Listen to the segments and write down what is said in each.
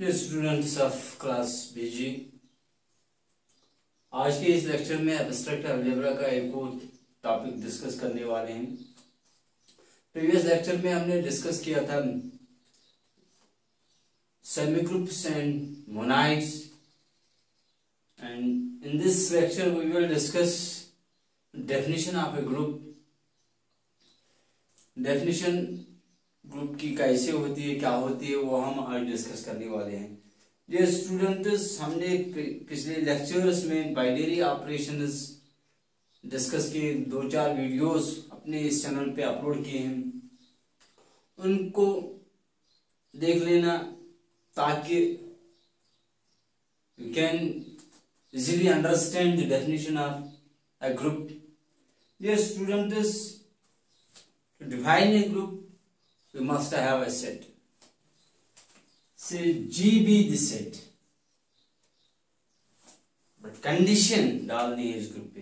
Dear students of class BG आज के इस लेक्चर में एब्स्ट्रैक्ट अलजेब्रा का एक और टॉपिक डिस्कस करने वाले हैं। प्रीवियस लेक्चर में हमने डिस्कस किया था semigroups and monoids and in this lecture we will discuss definition of a group definition group की कैसे होती है, क्या होती है, वो हम आज डिस्कस करने वाले हैं। ये स्टूडेंट्स हमने पिछले लेक्चर्स में बाइनरी ऑपरेशन डिस्कस किए दो चार वीडियोस अपने इस चैनल पे अपलोड किए हैं। उनको देख लेना ताकि you can easily understand the definition of a group ये students define a group we must have a set say g be the set but condition डालनी है इस ग्रुप पे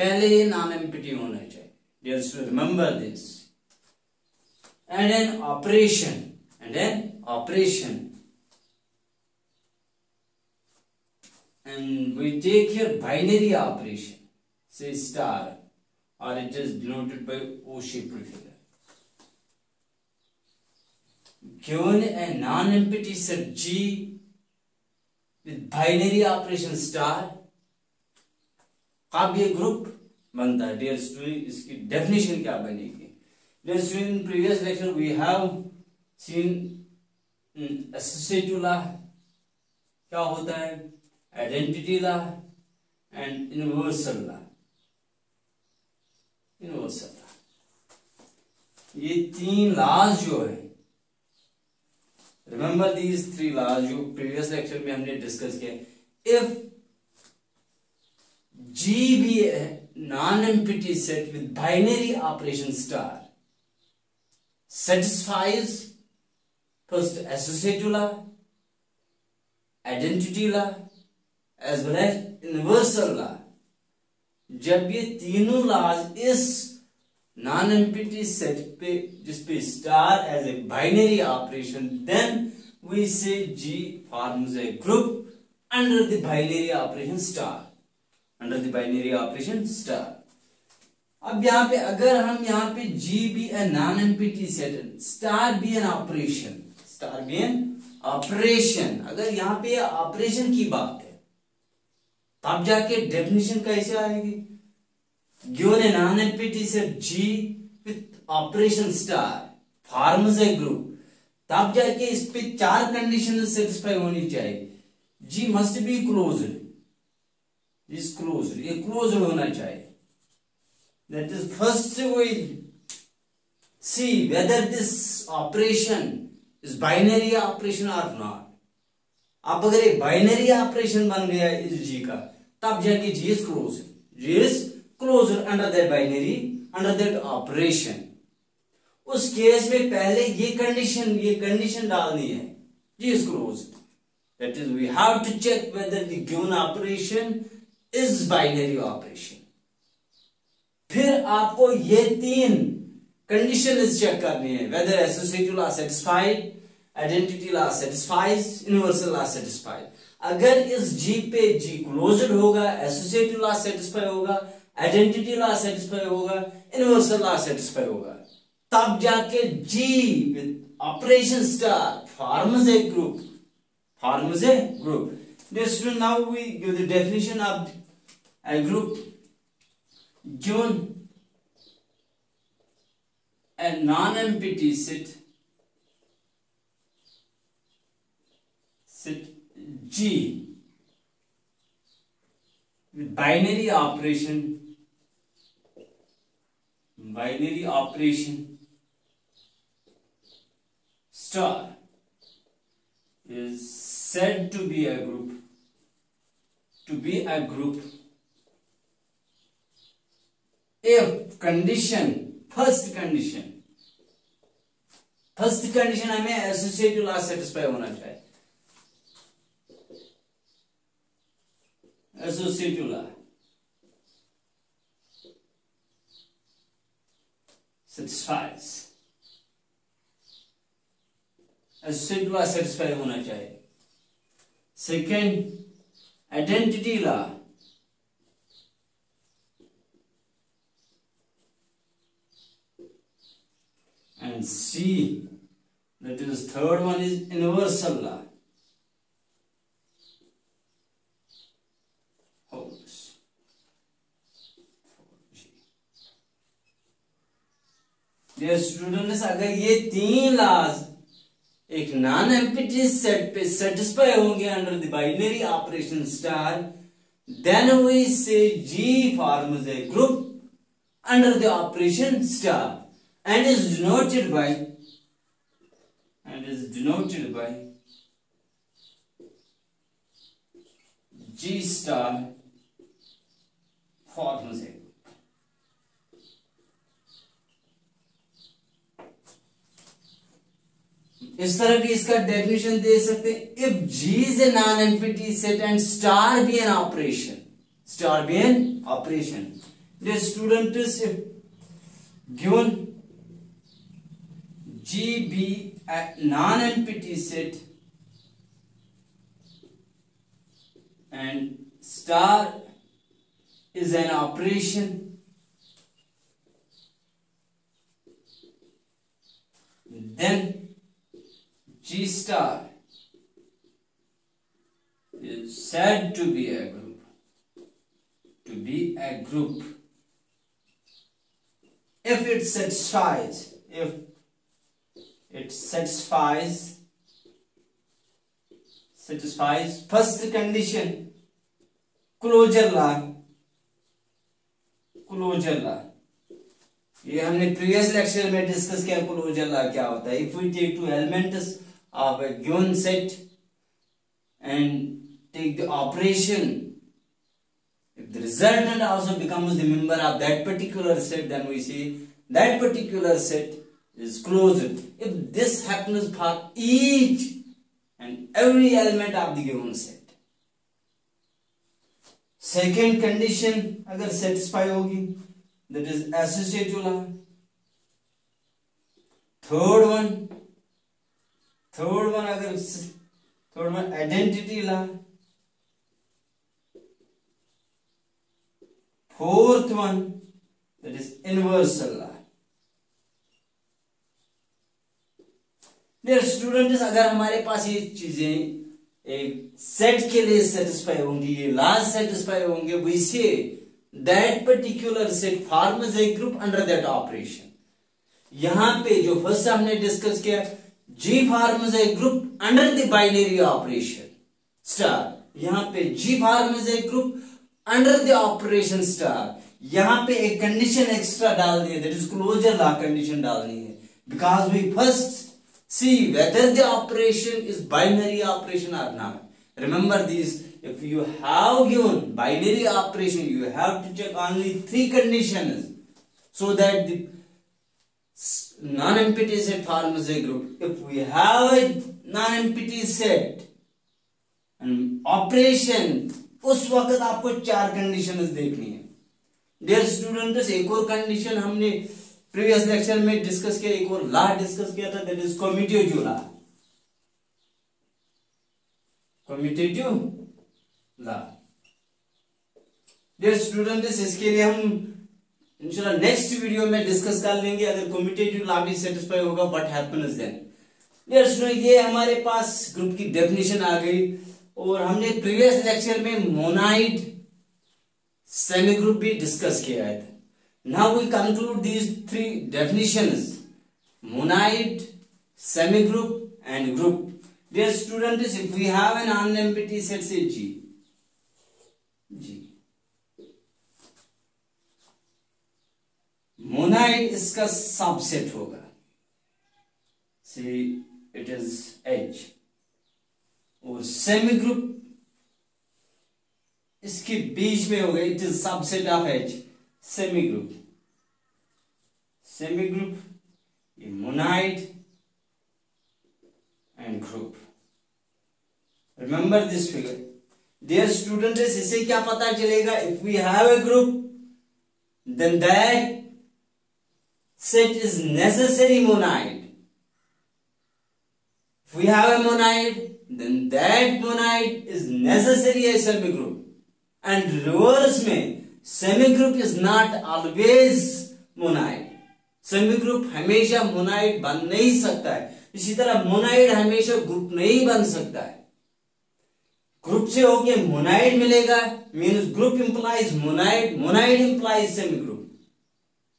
पहले ये नॉन एम्पिटी होना चाहिए dear student remember this and an operation and an operation and we take here binary operation say star or it is denoted by O-shaped figure. Given a non-empty set G with binary operation star, अब ये group बनता है। Dear student इसकी definition क्या बनेगी? Dear student previous lecture we have seen associative law क्या होता है? Identity law and universal law universal ये तीन लाज जो है रिमेंबर दीज थ्री लाज जो प्रीवियस लेक्चर में हमने डिस्कस किया if G be non empty set with binary operation star satisfies first associative law, identity law, as well as universal law. जब ये तीनों लाज इस नॉन एम्पिटी सेट पे जिसपे star as a binary operation then we say G forms a group under the binary operation star under the binary operation star अब यहाँ पे, अगर हम यहाँ पे G be a non empty set star be an operation star be an operation अगर यहाँ पे ऑपरेशन की बात है, तब जाके डेफिनेशन कैसे आएगी? Non empty set G with operation star forms a group तब जाके इस पे चार कंडीशन सेटिस्फाई होनी चाहिए। G must be closed is closed ये क्लोज्ड होना चाहिए। That is first we see whether this operation is binary operation or not. अब अगर एक बाइनरी ऑपरेशन बन गया इस जी का, तब जाके G is close G is close under that binary under that operation उस केस में पहले ये कंडीशन ये कंडीशन डालनी है। G is close that is we have to check whether the given operation is binary operation फिर आपको ये तीन कंडीशन चेक करनी है। Whether associative law satisfied identity law satisfies universal law satisfied अगर इस जी पे जी क्लोज्ड होगा, एसोसिएटिव लॉ सेटिस्फाई होगा आइडेंटिटी लॉ सेटिस्फाई होगा यूनिवर्सल लॉ सेटिस्फाई होगा, तब जाके G with operation star forms a group forms a group this now we give the definition of a group given a non-empty set set G. Binary operation binary operation star is said to be a group to be a group if condition first condition first condition हमें associative law satisfy होना चाहिए। associative law satisfies associate law satisfy होना चाहिए second identity law and C that is third one is universal law Students अगर ये तीन laws एक non empty set पे सेटिस्फाई होंगे under the binary operation star then we say G forms a group under the operation star and is denoted by, and is denoted by G star formula इस तरह भी इसका definition दे सकते if G is a non empty set and star be an operation star be an operation student is given G be a non-empty set and star is an operation, then G star is said to be a group to be a group if it satisfies if it satisfies satisfies first condition closure law closure law ये हमने previous lecture में discuss किया closure law क्या होता है if we take two elements of a given set and take the operation if the resultant also becomes the member of that particular set then we see that particular set is closed if this happens for each and every element of the given set condition agar satisfy hogi that is associative law third one one agar third one identity law fourth one that is universal law dear students अगर हमारे पास ये चीज़ें, एक set के लिए satisfy होंगी, ये last satisfy होंगे, we say that particular set forms a group under that operation यहाँ पे जो फ़र्स्ट हमने डिस्कस किया G forms a group under the binary operation star. यहाँ पे G forms a group under the operation, star. यहाँ पे एक कंडीशन एक्स्ट्रा डाल दी है that is closure law condition डालनी है because we first see whether the operation is binary operation or not remember this if you have given binary operation you have to check only three conditions so that the non-empty set forms a group. If we have a non-empty set and operation, उस वक्त आपको चार conditions देखनी है dear students एक और condition हमने previous lecture में डिस्कस किया एक और ला डिस्कस किया था that is commutative law commutative law dear students इसके लिए हम इंशाल्लाह नेक्स्ट वीडियो में डिस्कस कर लेंगे अगर कॉम्यूटेटिव ला भी सेटिस्फाई होगा what happens then dear student ये हमारे पास ग्रुप की डेफिनेशन आ गई और हमने प्रीवियस लेक्चर में मोनाइड सेमी ग्रुप भी डिस्कस किया है Now we conclude these three definitions monoid, semigroup and group. Dear students, if we have an unempty set say G, G. Monoid इसका सबसेट होगा। सी इट इज़ एच और semi group इसके बीच में होगा it is subset of H semigroup semigroup ये monoid and group remember this figure dear student इसे क्या पता चलेगा? If we have a group then that set is necessary monoid if we have a monad, then that monad is necessary a semigroup. And reverse में semigroup is not always monad. Semigroup हमेशा monad बन नहीं सकता है इसी तरह monoid हमेशा group नहीं बन सकता है ग्रुप से होके मोनाइड मिलेगा means group implies monoid monoid implies semi group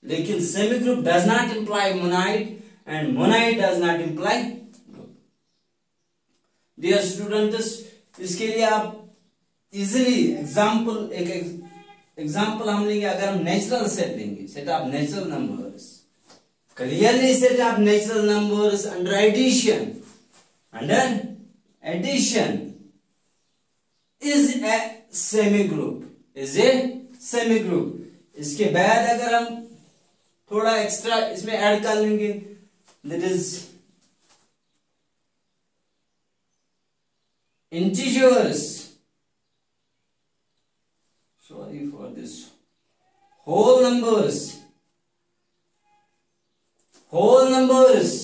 लेकिन semi group does not imply monoid and monoid does not imply group dear students इसके लिए आप इजिली एग्ज़ाम्पल एक एग्ज़ाम्पल हम लेंगे अगर हम नेचुरल सेट लेंगे set of natural numbers clearly set up natural numbers under addition under addition is a semi group, is a semi group. इसके बाद अगर हम थोड़ा एक्स्ट्रा इसमें ऐड कर लेंगे। That is integers sorry for this whole numbers whole numbers